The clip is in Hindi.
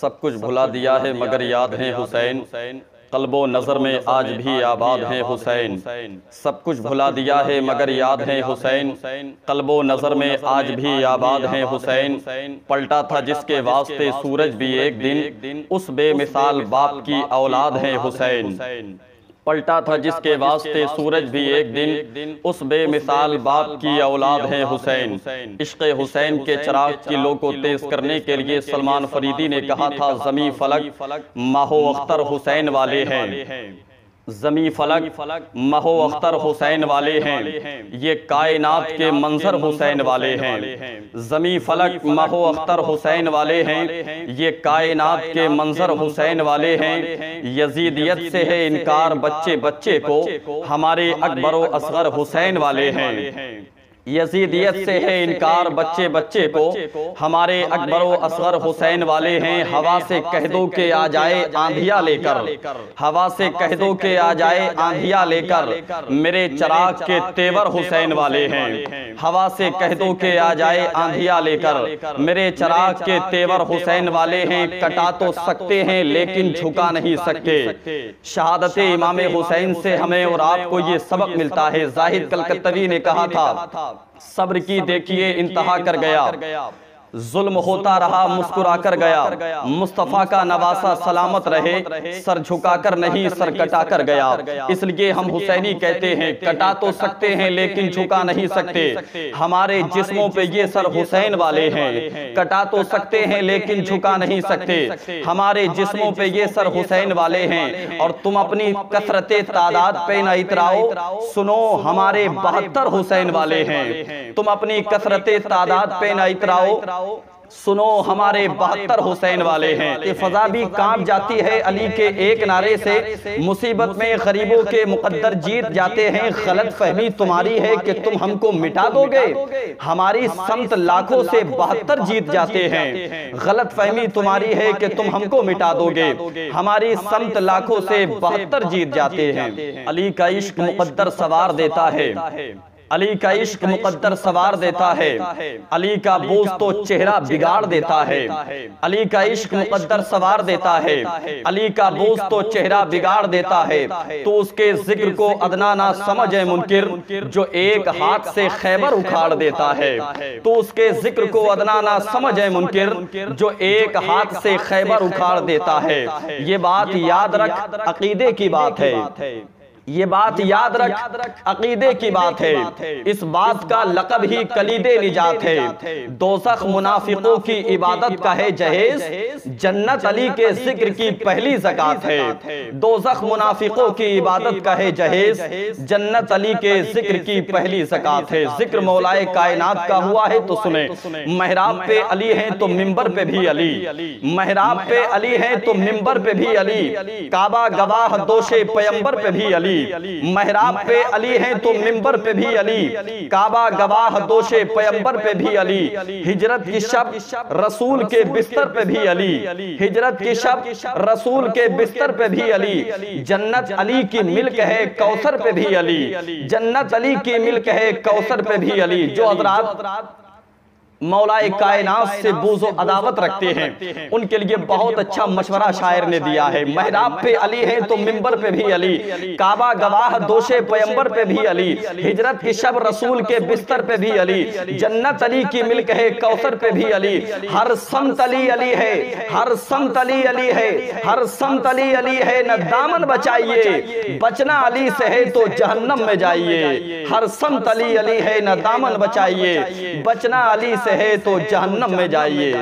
सब कुछ भुला दिया है मगर याद है हुसैन। कल्बो नज़र में आज भी आबाद है हुसैन। सब कुछ भुला दिया है मगर याद है हुसैन। कल्बो नज़र में आज भी आबाद है हुसैन। पलटा था जिसके वास्ते सूरज भी एक दिन उस बेमिसाल बाप की औलाद है हुसैन। पलटा था जिसके वास्ते सूरज भी एक दिन उस बेमिसाल बाप की औलाद है हुसैन। इश्क हुसैन के चराग की लो को तेज करने के लिए सलमान फरीदी ने कहा था जमी फलक माहो अख्तर हुसैन वाले हैं। जमी फलक फलक महो अख्तर हुसैन वाले हैं। ये कायनात के मंजर हुसैन वाले हैं। जमी फलक, महो अख्तर हुसैन वाले हैं। ये कायनात के मंजर हुसैन वाले हैं। यजीदियत से है इनकार बच्चे बच्चे को। हमारे अकबर असगर हुसैन वाले हैं। यजीदियत से है इनकार बच्चे बच्चे को। हमारे अकबर असगर हुसैन वाले हैं हवा से कह दो के आ जाए आंधिया लेकर। हवा से कह दो के आ जाए आंधिया लेकर। मेरे चराग के तेवर हुसैन वाले हैं। हवा से कह दो के आ जाए आंधिया लेकर। मेरे चराग के तेवर हुसैन वाले हैं कटा तो सकते हैं लेकिन झुका नहीं सकते। शहादत इमाम हुसैन से हमें और आपको ये सबक मिलता है जाहिद कलकत्तवी ने कहा था सब्र की देखिए इंतहा कर गया। जुल्म होता रहा मुस्कुरा कर गया। मुस्तफ़ा का नवासा सलामत रहे सर झुकाकर नहीं सर कटा कर गया। इसलिए हम हुसैनी कहते हैं कटा तो सकते हैं लेकिन झुका नहीं सकते। हमारे जिस्मों पे ये सर हुसैन वाले हैं। कटा तो सकते हैं लेकिन झुका नहीं सकते। हमारे जिस्मों पे ये सर हुसैन वाले हैं। और तुम अपनी कसरत तादाद पे न इतराओ सुनो हमारे बहत्तर हुसैन वाले हैं। तुम अपनी कसरत तादाद पे न इतराओ सुनो हमारे बहत्तर हुसैन वाले हैं। कि फजा भी काँप जाती है अली के एक नारे से मुसीबत में गरीबों के मुकद्दर जीत जाते हैं। गलत फहमी तुम्हारी है कि तुम हमको मिटा दोगे। हमारी समत लाखों से बहत्तर जीत जाते हैं। गलत फहमी तुम्हारी है कि तुम हमको मिटा दोगे। हमारी समत लाखों से बहत्तर जीत जाते हैं। अली का इश्क मुकद्दर सवार देता है। अली का इश्क मुकद्दर सवार देता है। अली का बोझ तो चेहरा बिगाड़ देता है। अली का इश्क मुकद्दर सवार देता है। अली का बोझ तो चेहरा बिगाड़ देता है। तो उसके ज़िक्र को अदना ना समझे मुनकिर जो एक हाथ से खैबर उखाड़ देता है। तो उसके ज़िक्र को अदना ना समझ है मुनकिर जो एक हाथ से खैबर उखाड़ देता है। ये बात याद रख अकीदे की बात है। ये बात याद रख अकीदे की बात है। इस बात का लकब ही कलीदे निजात है। दोसख मुनाफिकों की इबादत का है जहेज। जन्नत अली के ज़िक्र की पहली जक़ात है। दोसख मुनाफिकों की इबादत का है जहेज। जन्नत अली के ज़िक्र की पहली जक़ात है। ज़िक्र मौलाए कायनात का हुआ है तो सुने। महराब पे अली है तो मिंबर पे भी अली। महराब पे अली है तो मिंबर पे भी अली। काबा गवाह दोषे पयंबर पे भी अली महराब पे अली हैं तो मिंबर पे भी अली काबा गवाह दोषे पैम्बर पे भी अली हिजरत की शब रसूल के बिस्तर पे भी अली हिजरत की शब रसूल के बिस्तर पे भी अली जन्नत अली की मिल्क है कौसर पे भी अली जन्नत अली की मिल्क है कौसर पे भी अली जो हजरात मौलाए कायनात से बोझो अदावत रखते हैं। उनके लिए बहुत अच्छा मशवरा शायर ने दिया है। महराब पे अली है तो मिंबर पे भी अली। काबा गवाह दोषे पैम्बर पे भी अली। हिजरत की शब रसूल के बिस्तर पे भी अली। जन्नत अली की मिल्क है कौसर पे भी अली। हर संत अली अली है। हर संत अली अली है। हर संत अली अली है। न दामन बचाइए। बचना अली से है तो जहन्नम में जाइए हर संत अली अली है न दामन बचाइए बचना अली से है तो जहन्नम में जाइए।